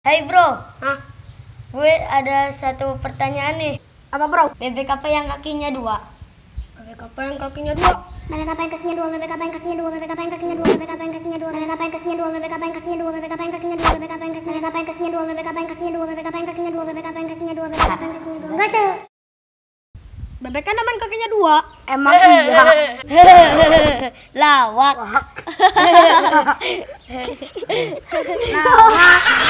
Hai bro, Hah? gue ada satu pertanyaan nih. Apa bro? Bebek apa yang kakinya dua? Bebek apa yang kakinya dua? Bebek apa yang kakinya dua, bebek apa yang kakinya dua, bebek apa yang kakinya dua, bebek apa yang kakinya dua, bebek apa yang kakinya dua, bebek apa yang kakinya dua, bebek apa yang kakinya dua, bebek apa yang kakinya dua? bebek apa yang kakinya dua, bebek apa yang kakinya dua, bebek apa yang kakinya dua, bebek apa yang kakinya dua, bebek apa yang kakinya dua. Enggak sih. Bebek kan namanya kakinya dua. Emang iya. Lawak. Lawak.